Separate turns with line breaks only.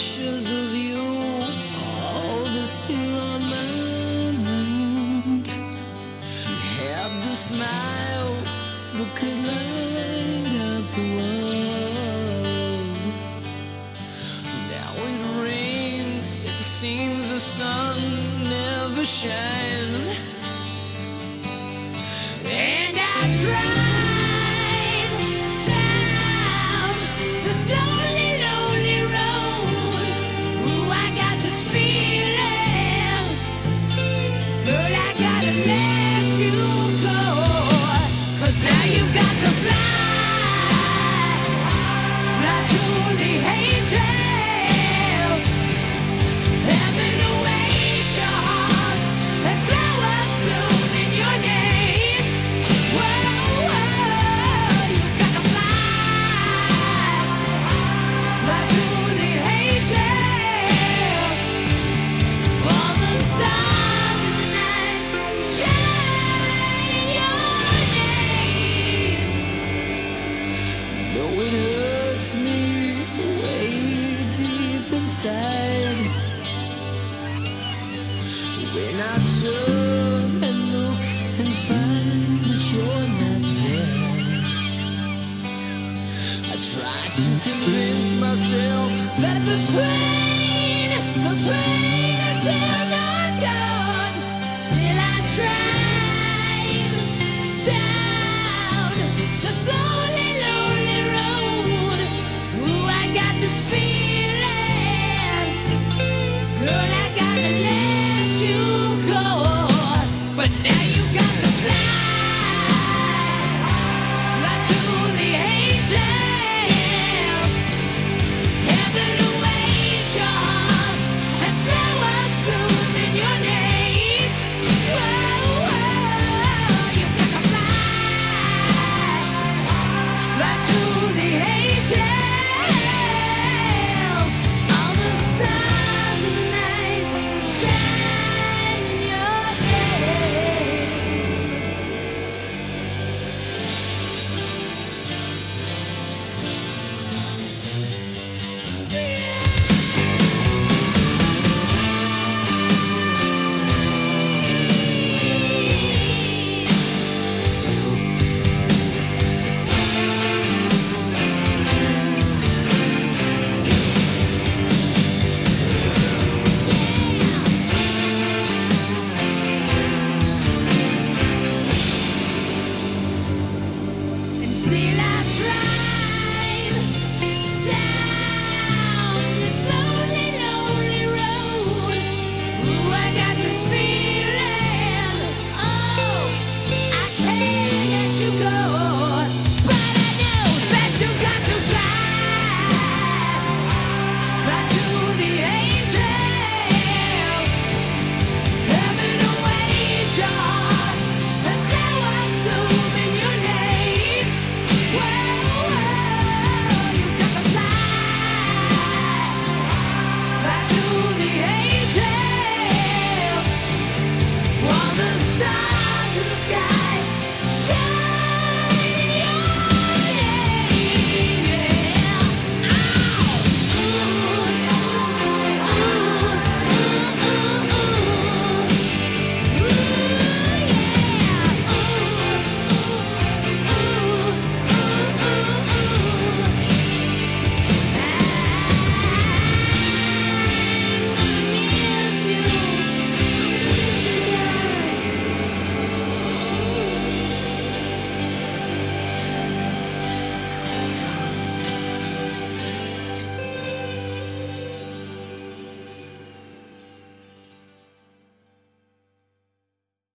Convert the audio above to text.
pictures of you. All this still on my mind You had the smile that could light up the world. Now it rains, it seems the sun never shines. And I try try to convince myself That the pain,